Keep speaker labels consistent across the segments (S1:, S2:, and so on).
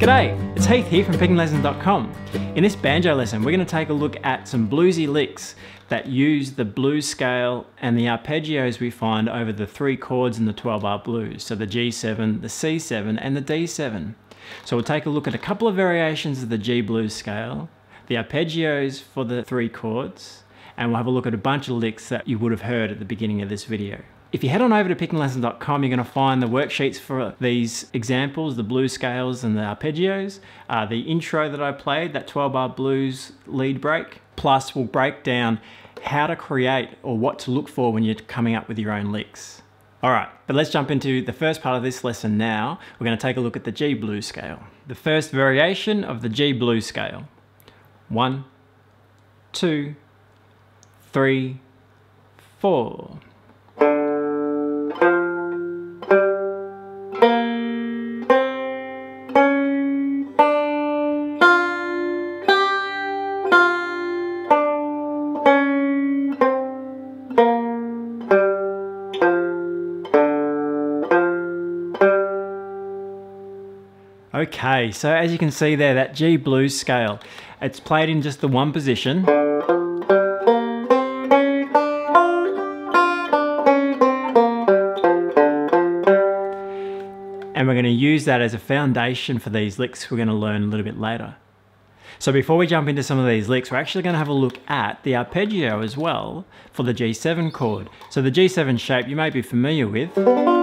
S1: G'day, it's Heath here from pickinlessons.com. In this banjo lesson, we're going to take a look at some bluesy licks that use the blues scale and the arpeggios we find over the three chords in the 12 bar blues. So the G7, the C7, and the D7. So we'll take a look at a couple of variations of the G blues scale, the arpeggios for the three chords, and we'll have a look at a bunch of licks that you would have heard at the beginning of this video. If you head on over to pickinlessons.com, you're going to find the worksheets for these examples, the blues scales and the arpeggios, uh, the intro that I played, that 12 bar blues lead break, plus we'll break down how to create or what to look for when you're coming up with your own licks. All right, but let's jump into the first part of this lesson now. We're going to take a look at the G blues scale. The first variation of the G blues scale. One, two, three, four. Okay, so as you can see there, that G blues scale, it's played in just the one position. And we're going to use that as a foundation for these licks we're going to learn a little bit later. So before we jump into some of these licks, we're actually going to have a look at the arpeggio as well for the G7 chord. So the G7 shape you may be familiar with.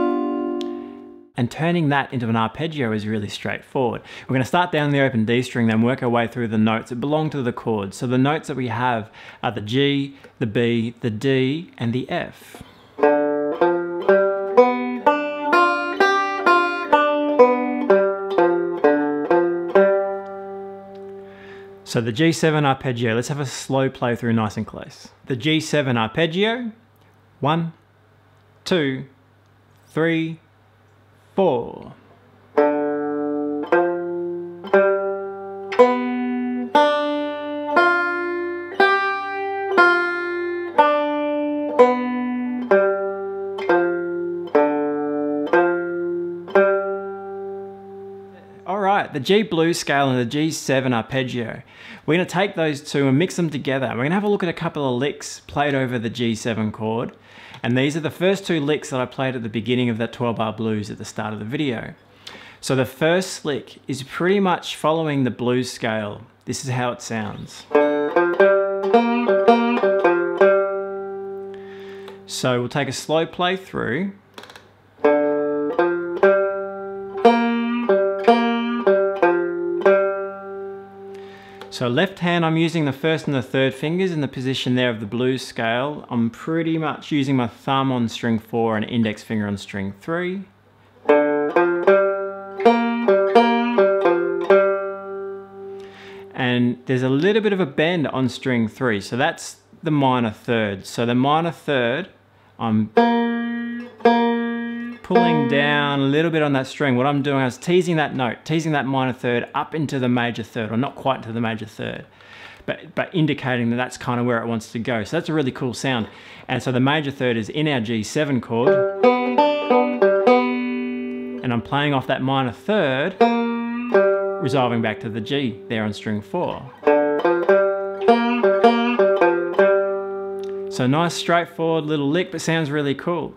S1: And turning that into an arpeggio is really straightforward. We're going to start down the open D string, then work our way through the notes that belong to the chord. So the notes that we have are the G, the B, the D, and the F. So the G7 arpeggio, let's have a slow play through nice and close. The G7 arpeggio, one, two, three, four. Right, the G blues scale and the G7 arpeggio. We're going to take those two and mix them together. We're going to have a look at a couple of licks played over the G7 chord. And these are the first two licks that I played at the beginning of that 12 bar blues at the start of the video. So the first lick is pretty much following the blues scale. This is how it sounds. So we'll take a slow play through. So left hand, I'm using the first and the third fingers in the position there of the blues scale. I'm pretty much using my thumb on string four and index finger on string three. And there's a little bit of a bend on string three. So that's the minor third. So the minor third, I'm pulling down a little bit on that string. What I'm doing is teasing that note, teasing that minor third up into the major third, or not quite to the major third, but, but indicating that that's kind of where it wants to go. So that's a really cool sound. And so the major third is in our G7 chord, and I'm playing off that minor third, resolving back to the G there on string four. So nice straightforward little lick, but sounds really cool.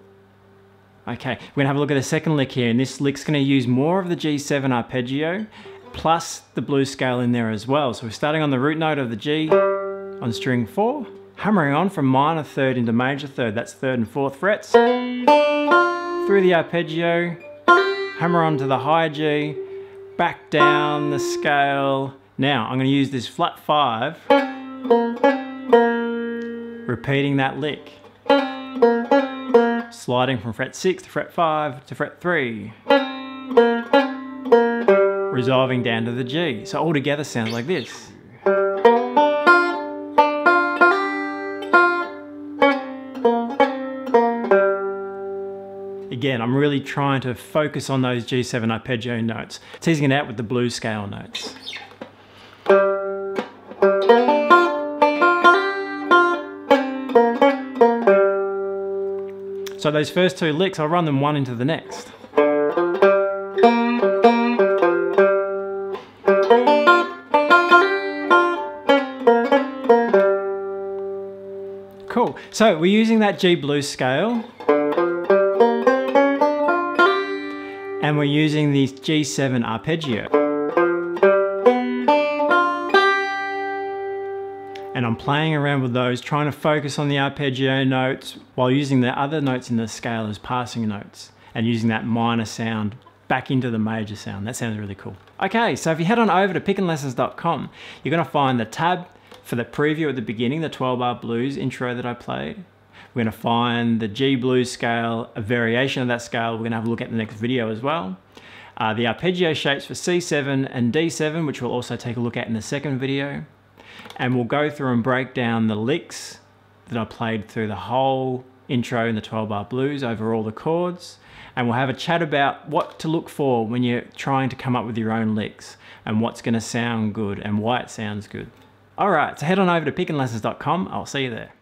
S1: Okay, we're gonna have a look at the second lick here, and this lick's gonna use more of the G7 arpeggio, plus the blues scale in there as well. So we're starting on the root note of the G on string four, hammering on from minor third into major third, that's third and fourth frets, through the arpeggio, hammer on to the high G, back down the scale. Now, I'm gonna use this flat five, repeating that lick sliding from fret 6 to fret 5 to fret 3. Resolving down to the G. So all together sounds like this. Again, I'm really trying to focus on those G7 arpeggio notes, teasing it out with the blues scale notes. So those first two licks, I'll run them one into the next. Cool. So we're using that G blues scale. And we're using the G7 arpeggio. Playing around with those, trying to focus on the arpeggio notes while using the other notes in the scale as passing notes and using that minor sound back into the major sound. That sounds really cool. Okay, so if you head on over to pickinlessons.com, you're gonna find the tab for the preview at the beginning, the 12 bar blues intro that I played. We're gonna find the G blues scale, a variation of that scale. We're gonna have a look at the next video as well. Uh, the arpeggio shapes for C7 and D7, which we'll also take a look at in the second video. And we'll go through and break down the licks that I played through the whole intro in the 12 bar blues over all the chords. And we'll have a chat about what to look for when you're trying to come up with your own licks and what's gonna sound good and why it sounds good. All right, so head on over to pickinlessons.com. I'll see you there.